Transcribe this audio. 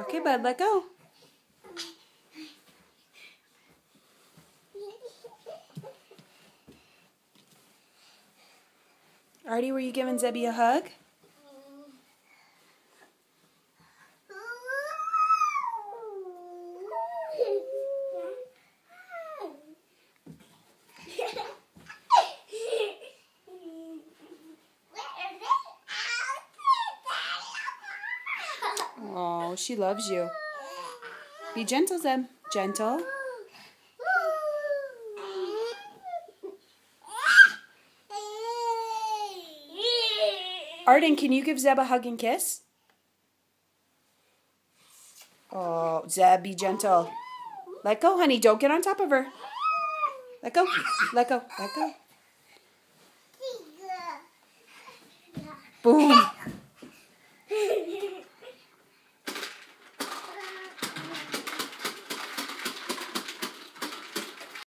Okay, bud, let go. Artie, were you giving Zebby a hug? Oh, she loves you. Be gentle, Zeb. Gentle. Arden, can you give Zeb a hug and kiss? Oh, Zeb, be gentle. Let go, honey. Don't get on top of her. Let go. Let go. Let go. Boom.